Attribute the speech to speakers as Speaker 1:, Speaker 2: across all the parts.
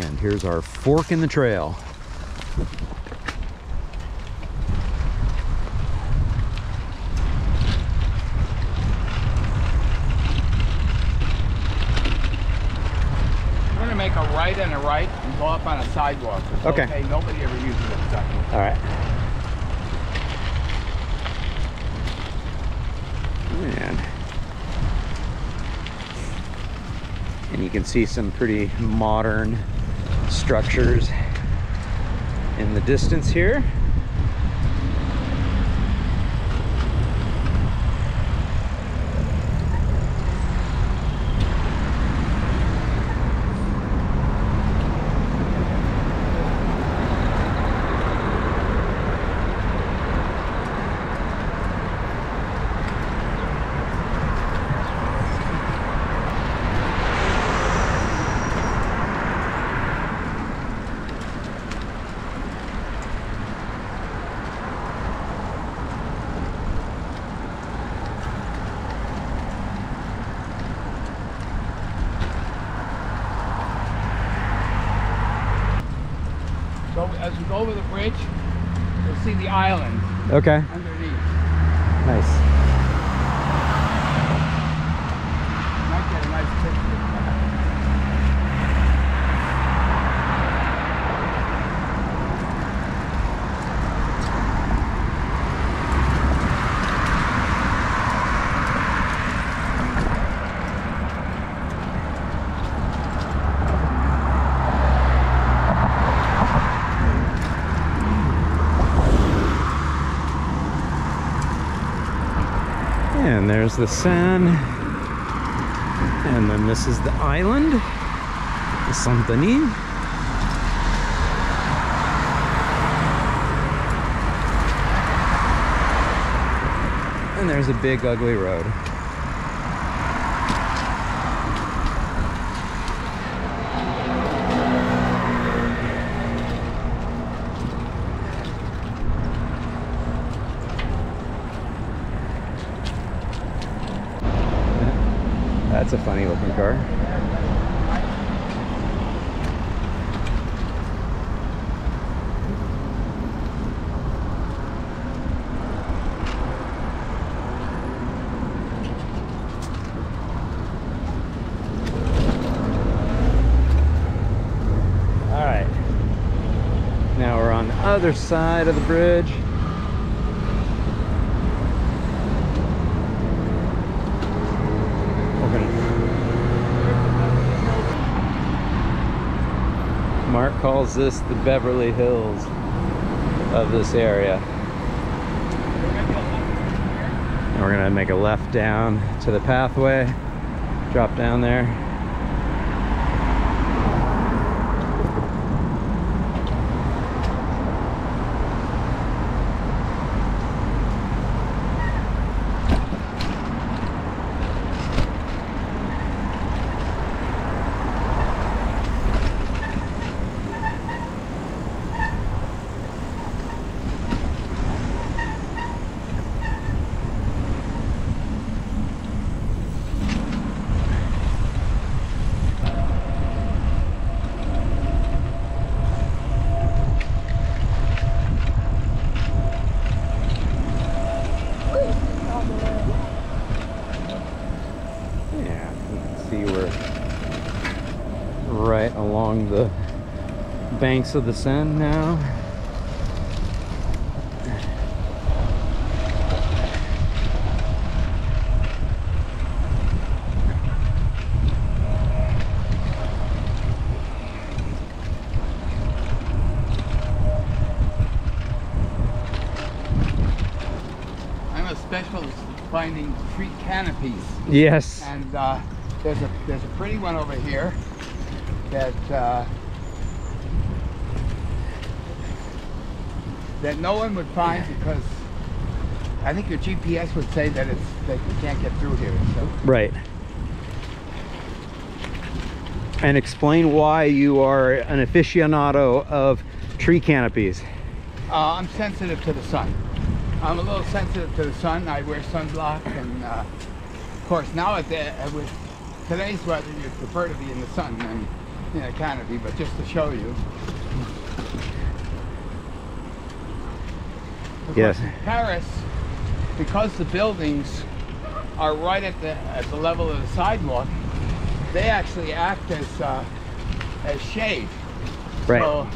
Speaker 1: And here's our fork in the trail.
Speaker 2: We're gonna make a right and a right and go up on a sidewalk. It's
Speaker 1: Okay.
Speaker 2: Nobody ever uses it. sidewalk.
Speaker 1: All right. And, and you can see some pretty modern structures in the distance here.
Speaker 2: So as we go over the bridge, you'll see the island
Speaker 1: Okay.
Speaker 2: underneath.
Speaker 1: Nice.
Speaker 2: Might get a nice picture.
Speaker 1: And there's the Seine. And then this is the island, the Saint Denis. And there's a big ugly road. That's a funny looking car. All right. Now we're on the other side of the bridge. Mark calls this the Beverly Hills of this area. And we're gonna make a left down to the pathway, drop down there. Yeah, you can see we're right along the banks of the Seine now.
Speaker 2: I'm a specialist finding tree canopies.
Speaker 1: Yes.
Speaker 2: And uh, there's a there's a pretty one over here that uh, that no one would find because I think your GPS would say that it's that you can't get through here. So
Speaker 1: Right. And explain why you are an aficionado of tree canopies.
Speaker 2: uh, I'm sensitive to the sun. I'm a little sensitive to the sun. I wear sunblock, and uh, of course now at the, with today's weather, you'd prefer to be in the sun. And in a canopy, but just to show you. Of
Speaker 1: Yes.
Speaker 2: course, in Paris, because the buildings are right at the at the level of the sidewalk, they actually act as uh, as shade.
Speaker 1: Right.
Speaker 2: So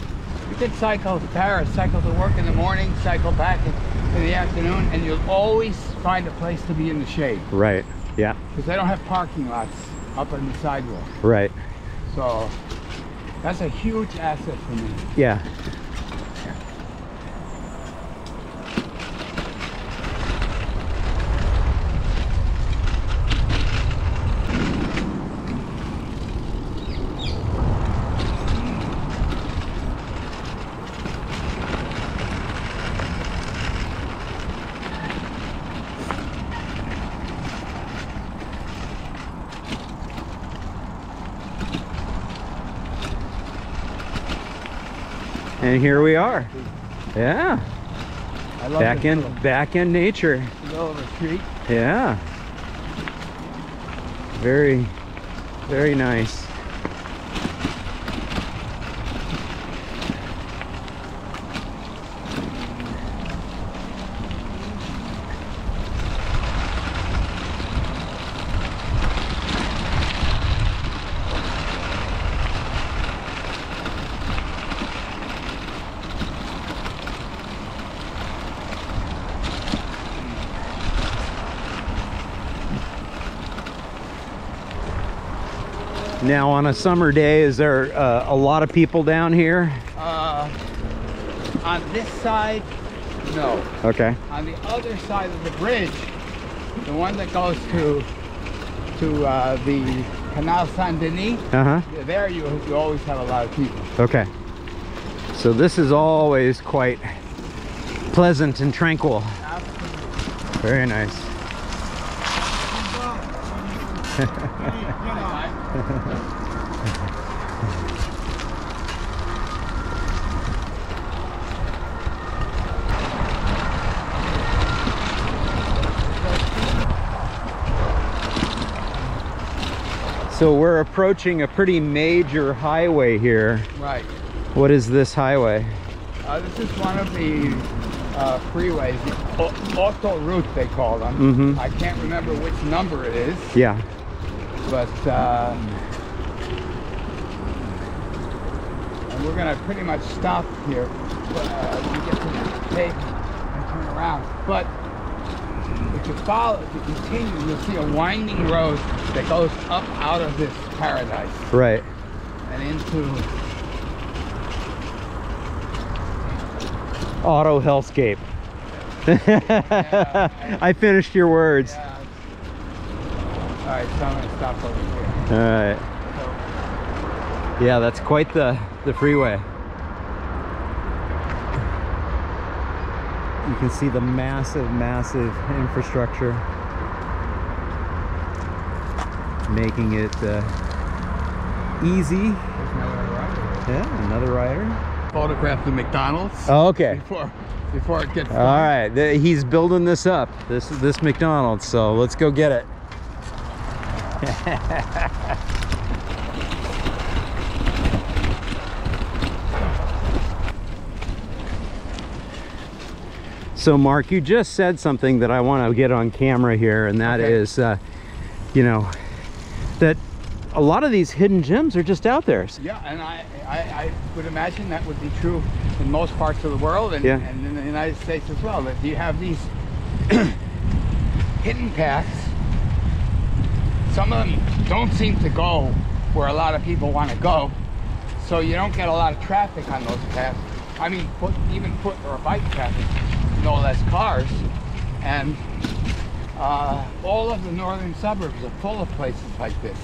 Speaker 2: you can cycle to Paris, cycle to work in the morning, cycle back in, in the afternoon, and you'll always find a place to be in the shade
Speaker 1: Right. Yeah.
Speaker 2: because they don't have parking lots up on the sidewalk.
Speaker 1: Right.
Speaker 2: So that's a huge asset for me.
Speaker 1: Yeah. And here we are. Yeah.
Speaker 2: I love
Speaker 1: Back in
Speaker 2: little,
Speaker 1: back in nature. Yeah. Very very nice. Now on a summer day is there uh, a lot of people down here?
Speaker 2: Uh, on this side, no.
Speaker 1: Okay.
Speaker 2: On the other side of the bridge, the one that goes to to uh, the Canal Saint Denis,
Speaker 1: Uh-huh.
Speaker 2: there you, you always have a lot of people.
Speaker 1: Okay. So this is always quite pleasant and tranquil. Very nice. So we're approaching a pretty major highway here.
Speaker 2: Right.
Speaker 1: What is this highway?
Speaker 2: Uh, this is one of the uh, freeways, the auto route they call them.
Speaker 1: Mm -hmm.
Speaker 2: I can't remember which number it is,
Speaker 1: Yeah.
Speaker 2: But um, and we're gonna pretty much stop here uh, when we get to the tape and turn around. But if you follow, if you continue, you'll see a winding road that goes up out of this paradise
Speaker 1: Right.
Speaker 2: and into
Speaker 1: Auto hellscape. I finished your words.
Speaker 2: Yeah. All right, so I'm gonna stop over here.
Speaker 1: All right.
Speaker 2: So,
Speaker 1: Yeah, that's quite the the freeway. You can see the massive, massive infrastructure making it uh, easy.
Speaker 2: there's another rider.
Speaker 1: Yeah, another rider.
Speaker 2: Photograph the McDonald's
Speaker 1: Oh, okay.
Speaker 2: before before it gets.
Speaker 1: All right, th- he's building this up. This this McDonald's. So let's go get it. so Mark, you just said something that I want to get on camera here, and that
Speaker 2: Okay.
Speaker 1: is, uh, you know, that a lot of these hidden gems are just out there.
Speaker 2: Yeah, and I, I I would imagine that would be true in most parts of the world and,
Speaker 1: Yeah.
Speaker 2: and in the United States as well. That you have these hidden paths. Some of them don't seem to go where a lot of people want to go, so you don't get a lot of traffic on those paths. I mean, foot, even foot or bike traffic, no less cars, and uh, all of the northern suburbs are full of places like this.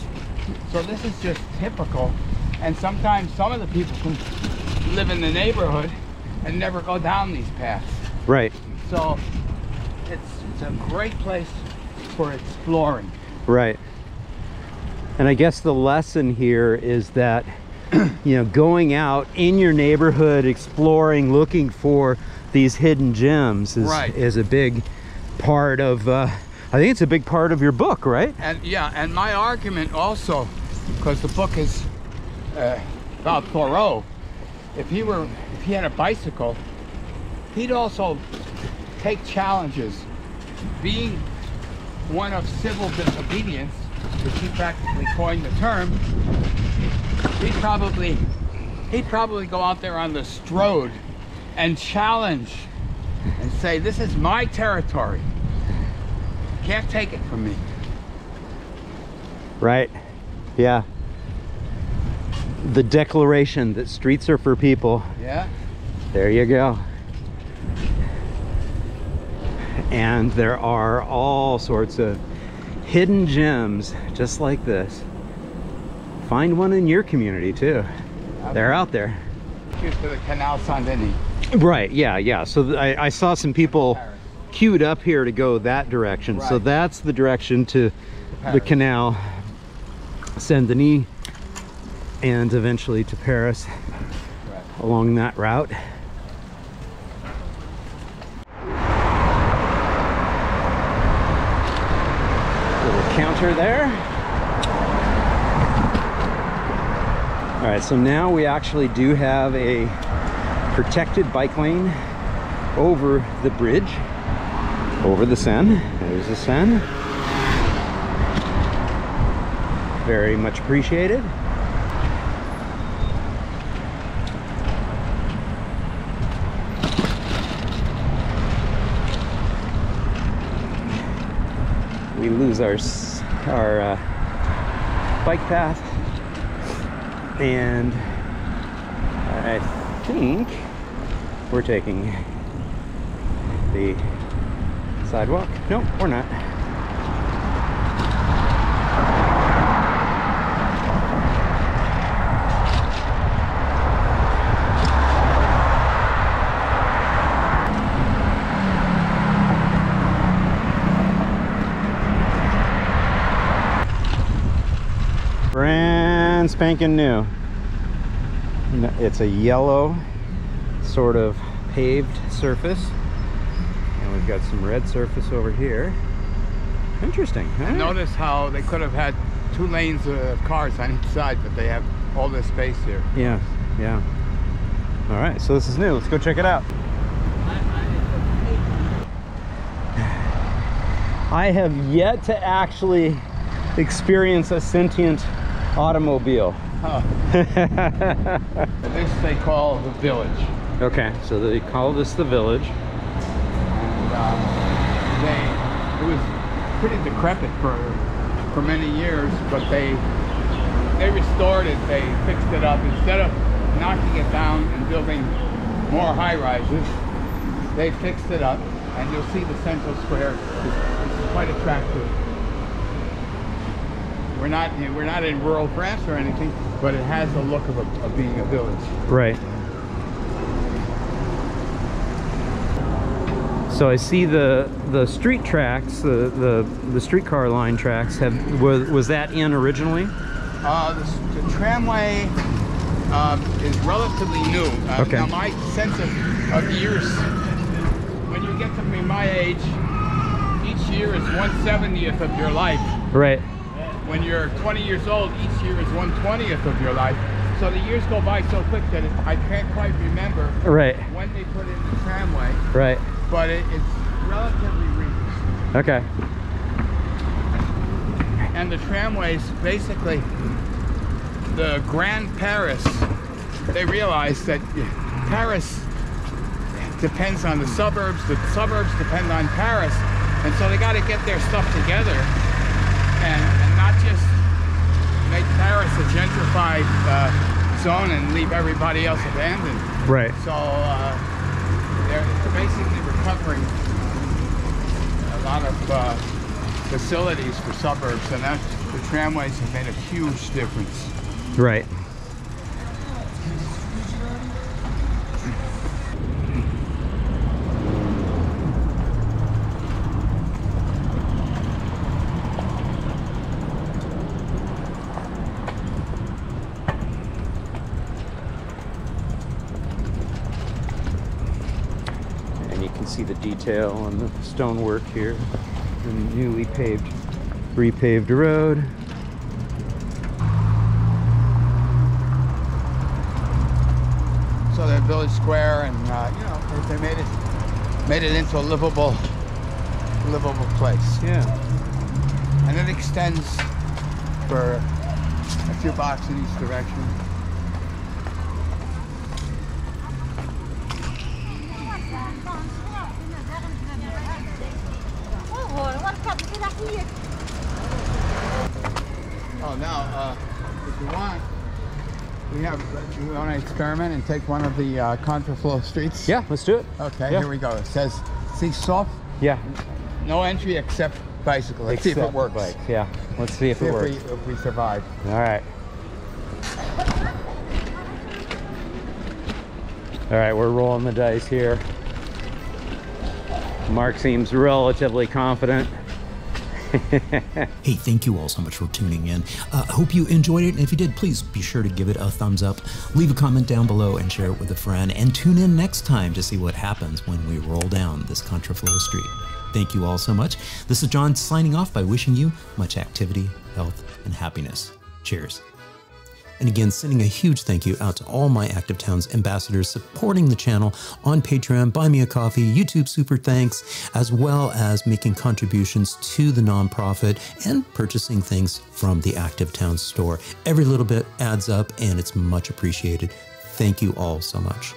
Speaker 2: So this is just typical, and sometimes some of the people can live in the neighborhood and never go down these paths.
Speaker 1: Right,
Speaker 2: So it's it's a great place for exploring.
Speaker 1: right. And I guess the lesson here is that, you know, going out in your neighborhood, exploring, looking for these hidden gems is,
Speaker 2: Right.
Speaker 1: is a big part of, uh, I think it's a big part of your book, right?
Speaker 2: And yeah, and my argument also, because the book is uh, about Thoreau. If he were, if he had a bicycle, he'd also take challenges. Being one of civil disobedience, which he practically coined the term, he'd probably, he'd probably go out there on the stroad and challenge and say, "This is my territory. Can't take it from me."
Speaker 1: Right. Yeah. The declaration that streets are for people.
Speaker 2: Yeah.
Speaker 1: There you go. And there are all sorts of hidden gems just like this. Find one in your community too. They're out there.
Speaker 2: To the Canal Saint-Denis.
Speaker 1: Right, yeah, yeah. So I, I saw some people queued up here to go that direction. So that's the direction to the canal Saint Denis and eventually to Paris
Speaker 2: Right.
Speaker 1: along that route. Counter there. All right, so now we actually do have a protected bike lane over the bridge, over the Seine. There's the Seine. Very much appreciated. We lose our our uh, bike path and I think we're taking the sidewalk. No, we're not. Brand spanking new. It's a yellow sort of paved surface. And we've got some red surface over here. Interesting. huh?
Speaker 2: Notice how they could have had two lanes of cars on each side, but they have all this space here.
Speaker 1: Yeah, yeah. All right, so this is new. Let's go check it out. I have yet to actually experience a sentient automobile.
Speaker 2: Oh, this they call the village.
Speaker 1: okay, so they call this the village.
Speaker 2: And uh, they, it was pretty decrepit for for many years, but they they restored it. They fixed it up instead of knocking it down and building more high rises. They fixed it up, and you'll see the central square is, is quite attractive. We're not we're not in rural France or anything, but it has the look of, a, of being a village.
Speaker 1: Right. So I see the the street tracks, the the, the streetcar line tracks. Have was, was that in originally?
Speaker 2: Uh, the, the tramway uh, is relatively new. Uh,
Speaker 1: Okay.
Speaker 2: Now, my sense of, of years, when you get to be my age, each year is 170th of your life.
Speaker 1: Right.
Speaker 2: When you're 20 years old, each year is 120th of your life. So the years go by so quick that it, I can't quite remember
Speaker 1: Right.
Speaker 2: when they put in the tramway,
Speaker 1: Right.
Speaker 2: but it, it's relatively recent.
Speaker 1: Okay.
Speaker 2: and the tramways basically the Grand Paris they realized that Paris depends on the suburbs the suburbs depend on Paris and so they got to get their stuff together and, and not just make Paris a gentrified uh, zone and leave everybody else abandoned
Speaker 1: Right.
Speaker 2: so uh, they're basically recovering a lot of uh, facilities for suburbs, and that the tramways have made a huge difference.
Speaker 1: Right. And you can see the detail on the stonework here. The newly paved, repaved road.
Speaker 2: also the village square, and uh, you know they made it made it into a livable livable place.
Speaker 3: Yeah.
Speaker 2: And it extends for a few blocks in each direction. Oh, now, uh, if you want, we have, you want to experiment and take one of the uh, contraflow streets?
Speaker 3: Yeah, let's do it.
Speaker 2: Okay,
Speaker 3: Yeah.
Speaker 2: here we go. It says, see, soft,
Speaker 3: Yeah.
Speaker 2: no entry except bicycle. Let's see if it works.
Speaker 3: bikes. Yeah. Let's see if
Speaker 2: See
Speaker 3: it
Speaker 2: if we,
Speaker 3: works.
Speaker 2: if we survive.
Speaker 3: All right. All right, we're rolling the dice here. Mark seems relatively confident.
Speaker 1: Hey, thank you all so much for tuning in. Uh, hope you enjoyed it. And if you did, please be sure to give it a thumbs up, leave a comment down below, and share it with a friend. And tune in next time to see what happens when we roll down this Contraflow Street. Thank you all so much. This is John signing off by wishing you much activity, health, and happiness. Cheers. And again, sending a huge thank you out to all my Active Towns ambassadors supporting the channel on Patreon, Buy Me a Coffee, YouTube Super Thanks, as well as making contributions to the nonprofit and purchasing things from the Active Towns store. Every little bit adds up and it's much appreciated. Thank you all so much.